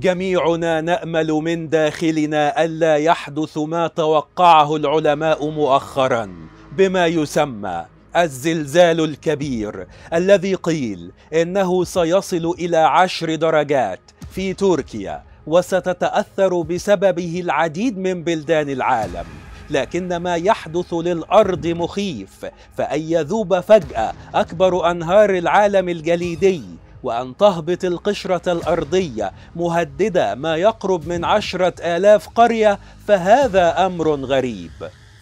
جميعنا نأمل من داخلنا ألا يحدث ما توقعه العلماء مؤخرا بما يسمى الزلزال الكبير الذي قيل إنه سيصل إلى عشر درجات في تركيا وستتأثر بسببه العديد من بلدان العالم. لكن ما يحدث للأرض مخيف فأن يذوب فجأة أكبر أنهار العالم الجليدي وأن تهبط القشرة الأرضية مهددة ما يقرب من عشرة آلاف قرية فهذا أمر غريب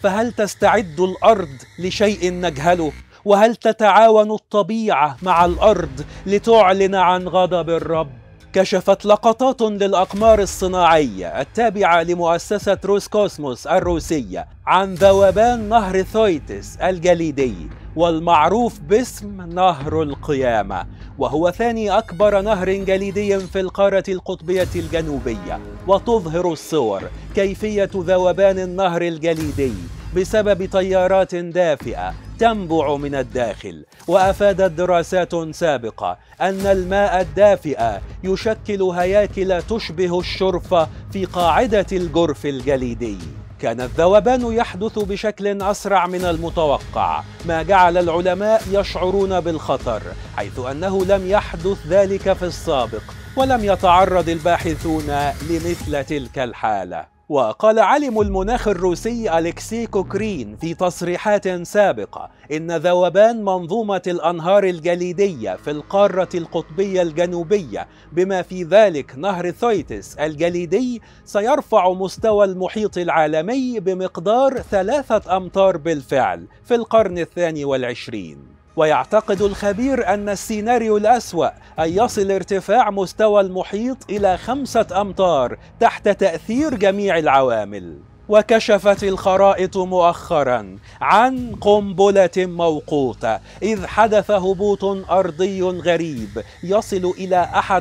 فهل تستعد الأرض لشيء نجهله؟ وهل تتعاون الطبيعة مع الأرض لتعلن عن غضب الرب؟ كشفت لقطات للأقمار الصناعية التابعة لمؤسسة روسكوسموس الروسية عن ذوبان نهر ثويتس الجليدي والمعروف باسم نهر القيامة وهو ثاني أكبر نهر جليدي في القارة القطبية الجنوبية وتظهر الصور كيفية ذوبان النهر الجليدي بسبب تيارات دافئة تنبع من الداخل وأفادت دراسات سابقة أن الماء الدافئ يشكل هياكل تشبه الشرفه في قاعدة الجرف الجليدي. كان الذوبان يحدث بشكل أسرع من المتوقع ما جعل العلماء يشعرون بالخطر حيث أنه لم يحدث ذلك في السابق ولم يتعرض الباحثون لمثل تلك الحالة. وقال عالم المناخ الروسي أليكسي كوكرين في تصريحات سابقة إن ذوبان منظومة الأنهار الجليدية في القارة القطبية الجنوبية بما في ذلك نهر ثويتس الجليدي سيرفع مستوى المحيط العالمي بمقدار ثلاثة أمتار بالفعل في القرن الثاني والعشرين. ويعتقد الخبير أن السيناريو الأسوأ أن يصل ارتفاع مستوى المحيط إلى خمسة أمتار تحت تأثير جميع العوامل. وكشفت الخرائط مؤخرا عن قنبلة موقوتة إذ حدث هبوط أرضي غريب يصل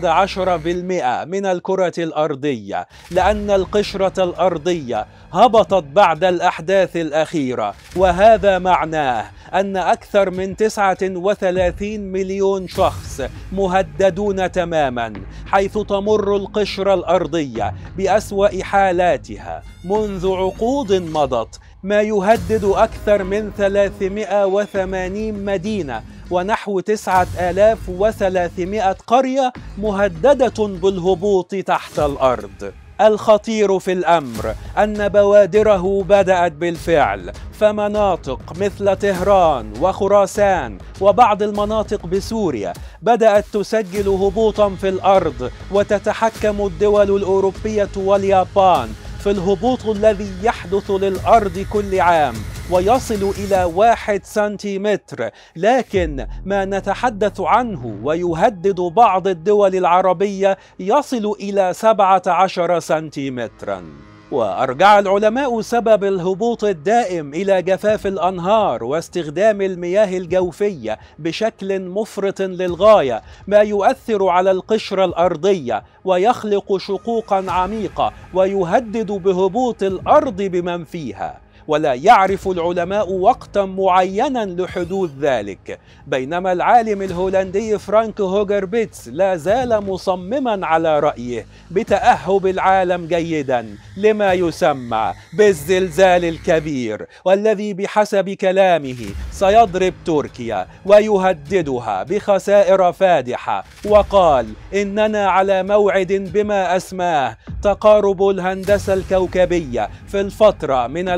عشر بالمئة من الكرة الأرضية لأن القشرة الأرضية هبطت بعد الأحداث الأخيرة وهذا معناه أن أكثر من 39 مليون شخص مهددون تماما حيث تمر القشرة الأرضية بأسوأ حالاتها. منذ عقود مضت ما يهدد أكثر من 380 مدينة ونحو 9300 قرية مهددة بالهبوط تحت الأرض. الخطير في الأمر أن بوادره بدأت بالفعل فمناطق مثل طهران وخراسان وبعض المناطق بسوريا بدأت تسجل هبوطا في الأرض وتتحكم الدول الأوروبية واليابان في الهبوط الذي يحدث للأرض كل عام ويصل إلى واحد سنتيمتر. لكن ما نتحدث عنه ويهدد بعض الدول العربية يصل إلى 17 سنتيمترا. وأرجع العلماء سبب الهبوط الدائم إلى جفاف الأنهار واستخدام المياه الجوفية بشكل مفرط للغاية ما يؤثر على القشرة الأرضية ويخلق شقوقا عميقة ويهدد بهبوط الأرض بمن فيها. ولا يعرف العلماء وقتا معينا لحدوث ذلك. بينما العالم الهولندي فرانك هوجربيتس لا زال مصمما على رأيه بتأهب العالم جيدا لما يسمى بالزلزال الكبير والذي بحسب كلامه سيضرب تركيا ويهددها بخسائر فادحة وقال إننا على موعد بما أسماه تقارب الهندسة الكوكبية في الفترة من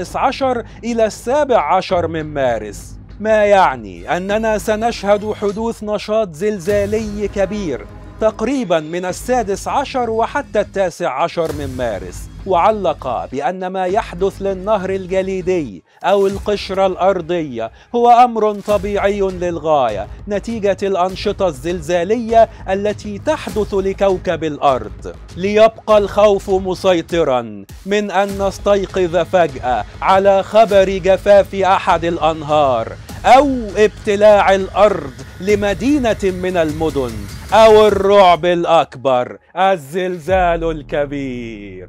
الخامس عشر إلى السابع عشر من مارس. ما يعني أننا سنشهد حدوث نشاط زلزالي كبير تقريبا من السادس عشر وحتى التاسع عشر من مارس. وعلق بأن ما يحدث للنهر الجليدي أو القشرة الأرضية هو أمر طبيعي للغاية نتيجة الأنشطة الزلزالية التي تحدث لكوكب الأرض. ليبقى الخوف مسيطرا من أن نستيقظ فجأة على خبر جفاف أحد الأنهار أو ابتلاع الأرض لمدينة من المدن أو الرعب الأكبر الزلزال الكبير.